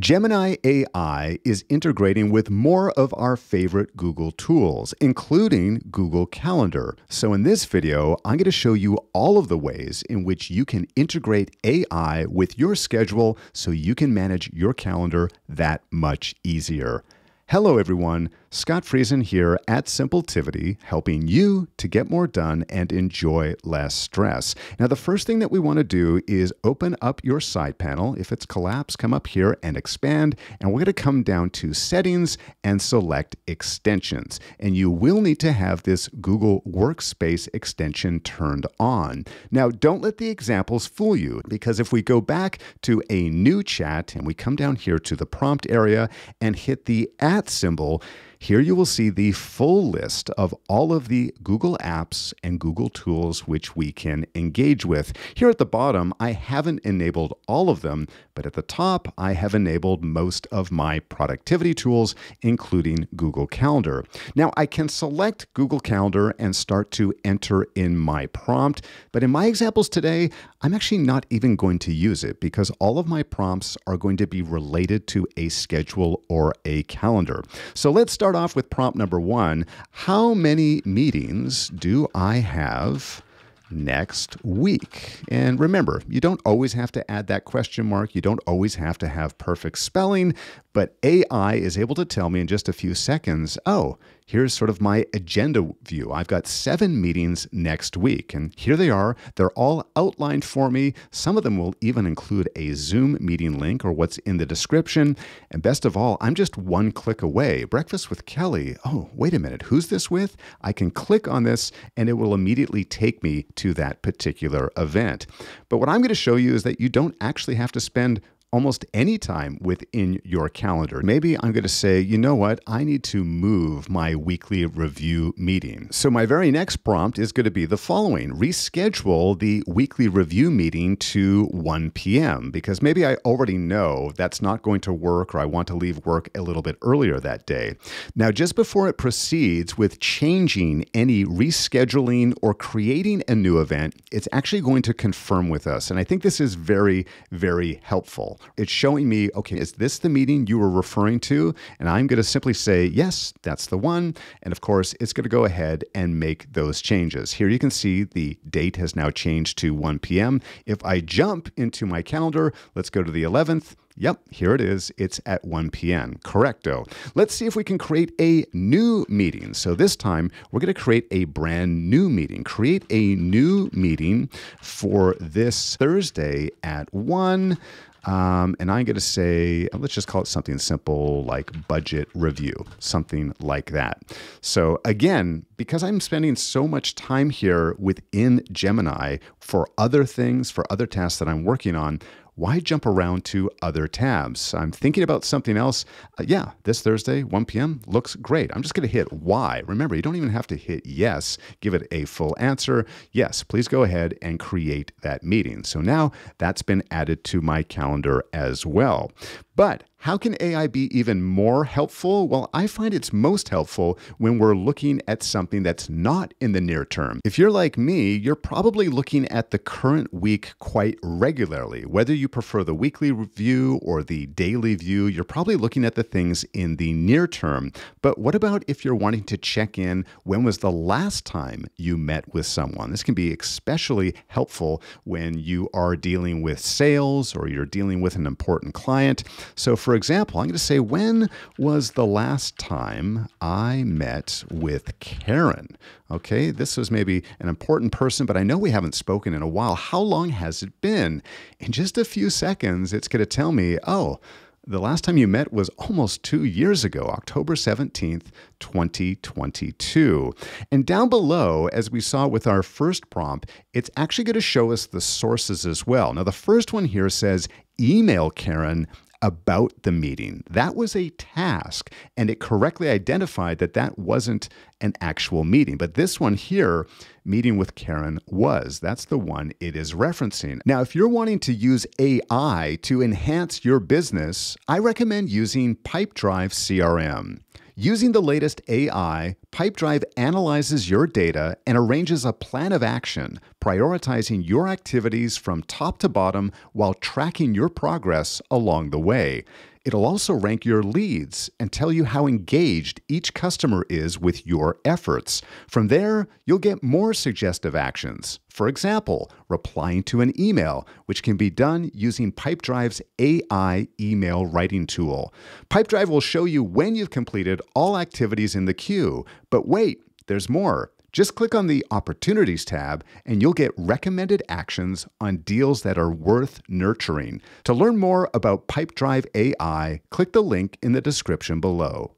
Gemini AI is integrating with more of our favorite Google tools, including Google Calendar. So, in this video, I'm going to show you all of the ways in which you can integrate AI with your schedule so you can manage your calendar that much easier. Hello, everyone. Scott Friesen here at Simpletivity, helping you to get more done and enjoy less stress. Now, the first thing that we want to do is open up your side panel. If it's collapsed, come up here and expand. And we're going to come down to settings and select extensions. And you will need to have this Google Workspace extension turned on. Now, don't let the examples fool you, because if we go back to a new chat and we come down here to the prompt area and hit the at symbol, here you will see the full list of all of the Google apps and Google tools which we can engage with. Here at the bottom, I haven't enabled all of them, but at the top, I have enabled most of my productivity tools, including Google Calendar. Now, I can select Google Calendar and start to enter in my prompt, but in my examples today, I'm actually not even going to use it because all of my prompts are going to be related to a schedule or a calendar. So let's start off with prompt number one. How many meetings do I have? next week. And remember, you don't always have to add that question mark. You don't always have to have perfect spelling, but AI is able to tell me in just a few seconds, oh, here's sort of my agenda view. I've got seven meetings next week, and here they are. They're all outlined for me. Some of them will even include a Zoom meeting link or what's in the description. And best of all, I'm just one click away. Breakfast with Kelly. Oh, wait a minute. Who's this with? I can click on this, and it will immediately take me to that particular event. But what I'm going to show you is that you don't actually have to spend almost any time within your calendar. Maybe I'm going to say, you know what, I need to move my weekly review meeting. So my very next prompt is going to be the following reschedule the weekly review meeting to 1 p.m. because maybe I already know that's not going to work or I want to leave work a little bit earlier that day. Now, just before it proceeds with changing any rescheduling or creating a new event, it's actually going to confirm with us. And I think this is very, very helpful. It's showing me, okay, is this the meeting you were referring to? And I'm going to simply say, yes, that's the one. And of course, it's going to go ahead and make those changes. Here you can see the date has now changed to 1 p.m. If I jump into my calendar, let's go to the 11th. Yep, here it is. It's at 1 p.m. Correcto. Let's see if we can create a new meeting. So this time, we're going to create a brand new meeting. Create a new meeting for this Thursday at 1. Um, and I'm going to say, let's just call it something simple like budget review, something like that. So, again, because I'm spending so much time here within Gemini for other things, for other tasks that I'm working on, why jump around to other tabs? I'm thinking about something else. Uh, yeah, this Thursday, 1 p.m. looks great. I'm just going to hit Y. Remember, you don't even have to hit yes, give it a full answer. Yes, please go ahead and create that meeting. So now that's been added to my calendar as well. But how can AI be even more helpful? Well, I find it's most helpful when we're looking at something that's not in the near term. If you're like me, you're probably looking at the current week quite regularly. Whether you prefer the weekly review or the daily view, you're probably looking at the things in the near term. But what about if you're wanting to check in when was the last time you met with someone? This can be especially helpful when you are dealing with sales or you're dealing with an important client. So, for example, I'm going to say, when was the last time I met with Karen? Okay, this was maybe an important person, but I know we haven't spoken in a while. How long has it been? In just a few seconds, it's going to tell me, oh, the last time you met was almost two years ago, October 17th, 2022. And down below, as we saw with our first prompt, it's actually going to show us the sources as well. Now, the first one here says, email Karen about the meeting. That was a task, and it correctly identified that that wasn't an actual meeting. But this one here, meeting with Karen, was. That's the one it is referencing. Now, if you're wanting to use AI to enhance your business, I recommend using Pipedrive CRM. Using the latest AI, Pipedrive analyzes your data and arranges a plan of action, prioritizing your activities from top to bottom while tracking your progress along the way. It'll also rank your leads and tell you how engaged each customer is with your efforts. From there, you'll get more suggestive actions. For example, replying to an email, which can be done using Pipedrive's AI email writing tool. Pipedrive will show you when you've completed all activities in the queue. But wait, there's more. Just click on the Opportunities tab and you'll get recommended actions on deals that are worth nurturing. To learn more about Pipedrive AI, click the link in the description below.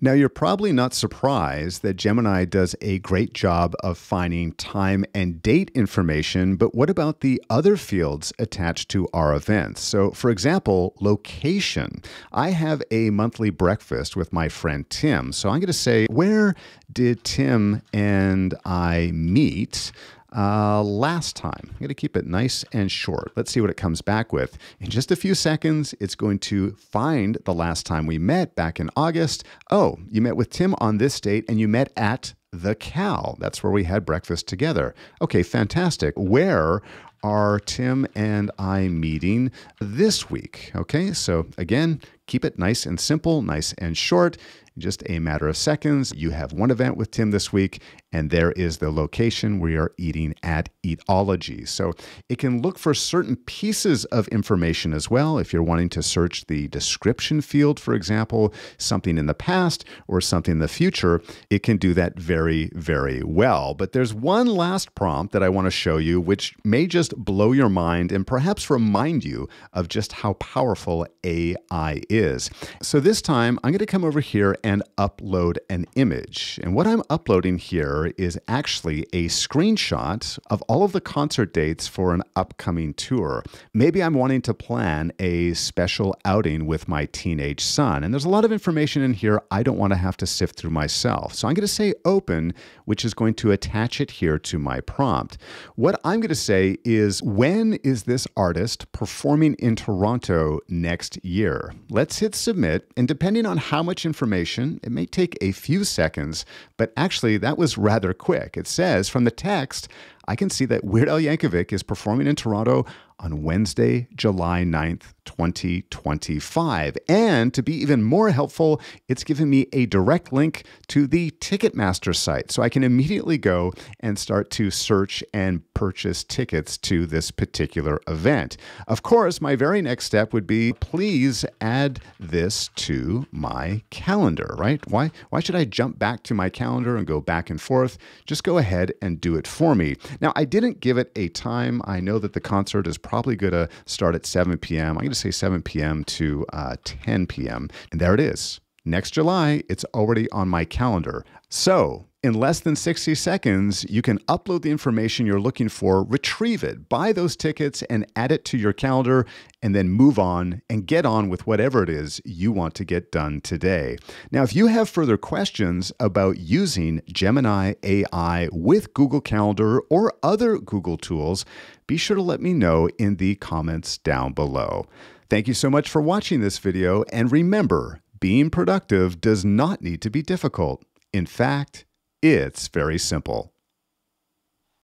Now, you're probably not surprised that Gemini does a great job of finding time and date information, but what about the other fields attached to our events? So, for example, location. I have a monthly breakfast with my friend Tim, so I'm going to say, where did Tim and I meet? Uh, last time. I'm going to keep it nice and short. Let's see what it comes back with. In just a few seconds, it's going to find the last time we met back in August. Oh, you met with Tim on this date and you met at the Cal. That's where we had breakfast together. Okay, fantastic. Where are Tim and I meeting this week? Okay, so again, keep it nice and simple, nice and short just a matter of seconds. You have one event with Tim this week, and there is the location we are eating at Eatology. So it can look for certain pieces of information as well. If you're wanting to search the description field, for example, something in the past or something in the future, it can do that very, very well. But there's one last prompt that I want to show you, which may just blow your mind and perhaps remind you of just how powerful AI is. So this time, I'm going to come over here and upload an image. And what I'm uploading here is actually a screenshot of all of the concert dates for an upcoming tour. Maybe I'm wanting to plan a special outing with my teenage son. And there's a lot of information in here I don't want to have to sift through myself. So I'm going to say open, which is going to attach it here to my prompt. What I'm going to say is when is this artist performing in Toronto next year? Let's hit submit. And depending on how much information it may take a few seconds, but actually that was rather quick. It says from the text, I can see that Weird Al Yankovic is performing in Toronto on Wednesday, July 9th, 2025. And to be even more helpful, it's given me a direct link to the Ticketmaster site. So I can immediately go and start to search and purchase tickets to this particular event. Of course, my very next step would be please add this to my calendar, right? Why, why should I jump back to my calendar and go back and forth? Just go ahead and do it for me. Now, I didn't give it a time. I know that the concert is probably going to start at 7 p.m. I'm going to say 7 p.m. to uh, 10 p.m. And there it is. Next July, it's already on my calendar. So, in less than 60 seconds, you can upload the information you're looking for, retrieve it, buy those tickets, and add it to your calendar, and then move on and get on with whatever it is you want to get done today. Now, if you have further questions about using Gemini AI with Google Calendar or other Google tools, be sure to let me know in the comments down below. Thank you so much for watching this video, and remember, being productive does not need to be difficult. In fact, it's very simple.